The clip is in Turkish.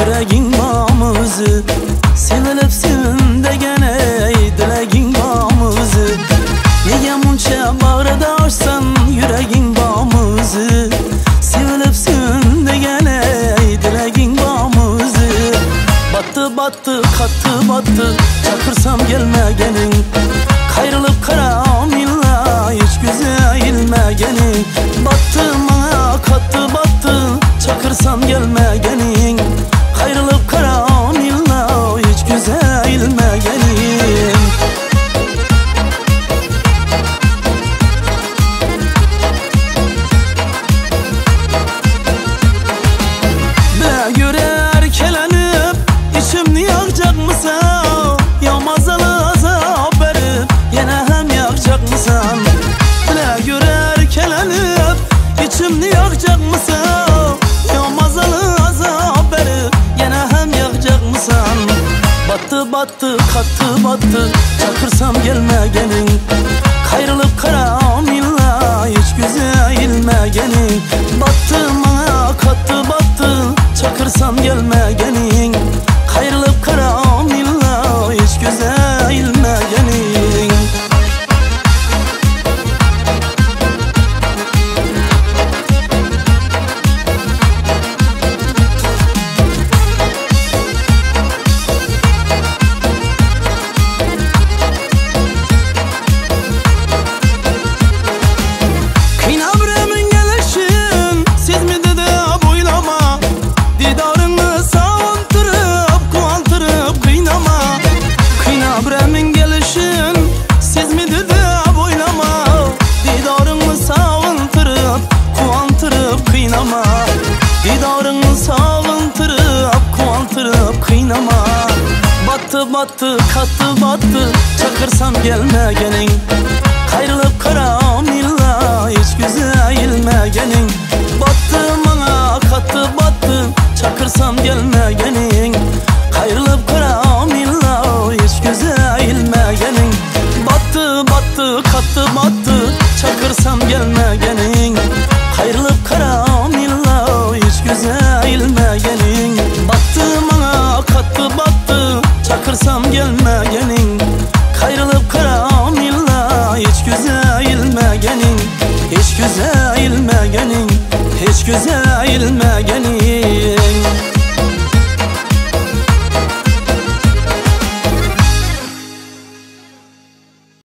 yüreğin bağımızı. Sen ölepsin de gene dileğin bağımızı. Niye munça bağırdaşsan yüreğin bağımızı. Sen ölepsin de gene dileğin bağımızı. Battı battı kattı battı. Çakırsam gelme gelin. Kayrılıp kara karamilla hiç güzel gelin. Battı bana kattı battı. Çakırsam gelme Battı battı kattı battı. Çakırsam gelmegenin Kayrılıp karam illa Hiç güzelmegenin Battı bana kattı battı. Çakırsam gelmegenin Kuantırıp kıynama. Didarını savantırıp Kuantırıp kıynama. Battı battı kattı battı Çakırsam gelmegenin Kayrılıp karam illa Hiç güzelmegenin Battı bana kattı battı Çakırsam gelmegenin Kayrılıp karam illa Hiç güzelmegenin Battı battı kattı battı Çakırsam gelmegenin Kayrılıp Arasam gelme gelin. Kayrılıp karam illa. Hiç güzelme gelin. Hiç güzelme gelin. Hiç güzelme gelin.